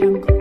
Jungle.